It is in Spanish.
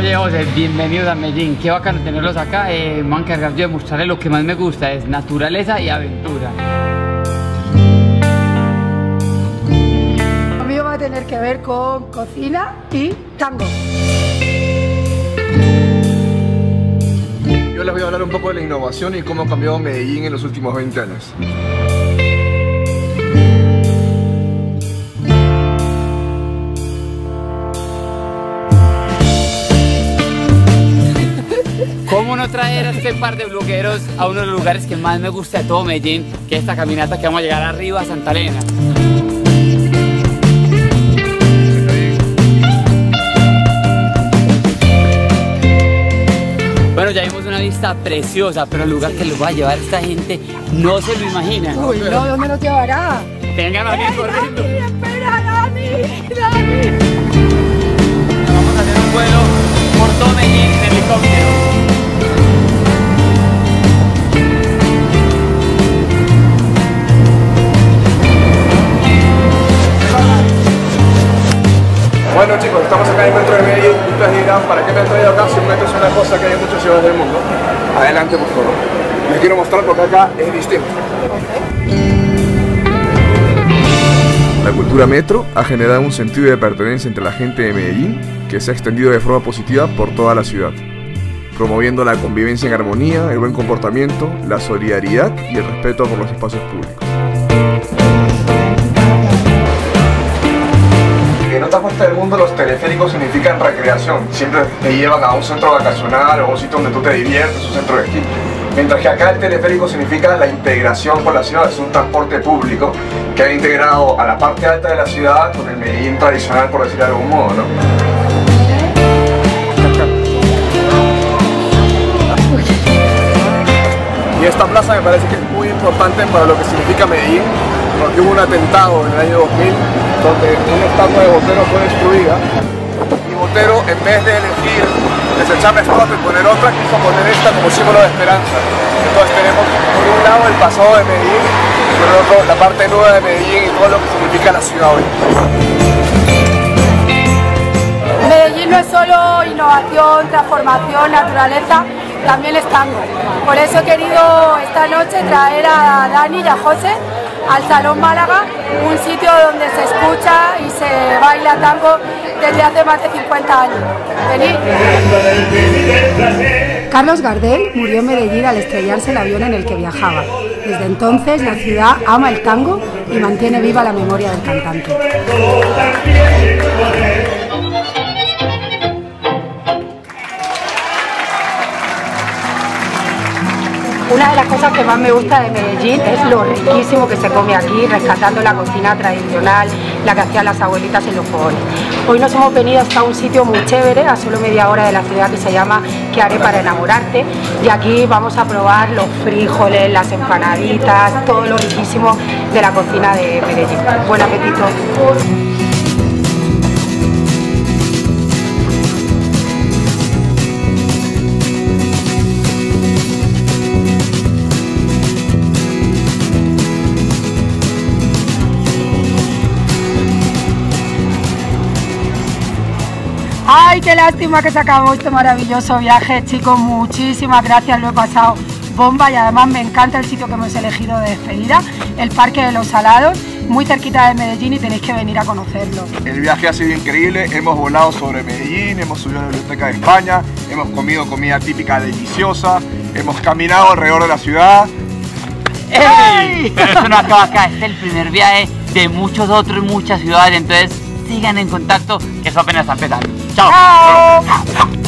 Oye José, bienvenidos a Medellín, qué bacano tenerlos acá, eh, me voy a encargar yo de mostrarles lo que más me gusta, es naturaleza y aventura. Conmigo va a tener que ver con cocina y tango. Yo les voy a hablar un poco de la innovación y cómo ha cambiado Medellín en los últimos 20 años. ¿Cómo no traer a este par de blogueros a uno de los lugares que más me gusta de todo Medellín, que es esta caminata que vamos a llegar arriba a Santa Elena? Bueno, ya vimos una vista preciosa, pero el lugar que los va a llevar esta gente no se lo imaginan. Uy, no, ¿dónde nos llevará? Tengan a alguien corriendo. Dani, espera, Dani, Dani. Vamos a hacer un vuelo por todo Medellín Bueno chicos, estamos acá en metro de Medellín. Ustedes dirán, ¿para qué me han traído acá si metro es una cosa que hay en muchas ciudades del mundo? Adelante por favor. Les quiero mostrar porque acá es distinto. La cultura metro ha generado un sentido de pertenencia entre la gente de Medellín que se ha extendido de forma positiva por toda la ciudad, promoviendo la convivencia en armonía, el buen comportamiento, la solidaridad y el respeto por los espacios públicos. En otras partes del mundo los teleféricos significan recreación, siempre te llevan a un centro vacacional o un sitio donde tú te diviertes, un centro de esquí. Mientras que acá el teleférico significa la integración con la ciudad, es un transporte público que ha integrado a la parte alta de la ciudad con el Medellín tradicional, por decirlo de algún modo, ¿no? Y esta plaza me parece que es muy importante para lo que significa Medellín, porque hubo un atentado en el año 2000 donde una estatua de Botero fue destruida y Botero en vez de elegir desechar la estatua y poner otra, quiso poner esta como símbolo de esperanza. Entonces tenemos por un lado el pasado de Medellín y por otro la parte nueva de Medellín y todo lo que significa la ciudad hoy. Medellín no es solo innovación, transformación, naturaleza, también es tango. Por eso he querido esta noche traer a Dani y a José al Salón Málaga, un sitio donde se escucha y se baila tango desde hace más de 50 años. Venid. Carlos Gardel murió en Medellín al estrellarse el avión en el que viajaba. Desde entonces la ciudad ama el tango y mantiene viva la memoria del cantante. Cosas que más me gusta de Medellín es lo riquísimo que se come aquí, rescatando la cocina tradicional, la que hacían las abuelitas en los fogones. Hoy nos hemos venido hasta un sitio muy chévere, a solo media hora de la ciudad, que se llama ¿Qué haré para enamorarte? Y aquí vamos a probar los frijoles, las empanaditas, todo lo riquísimo de la cocina de Medellín. Buen apetito. Ay, qué lástima que se acabó este maravilloso viaje, chicos. Muchísimas gracias, lo he pasado bomba y además me encanta el sitio que hemos elegido de despedida, el Parque de los Salados, muy cerquita de Medellín y tenéis que venir a conocerlo. El viaje ha sido increíble, hemos volado sobre Medellín, hemos subido a la Biblioteca de España, hemos comido comida típica deliciosa, hemos caminado alrededor de la ciudad. ¡Ey! Pero eso no acaba acá, este es el primer viaje de muchos otros en muchas ciudades, entonces sigan en contacto, que eso apenas está empezando. 哈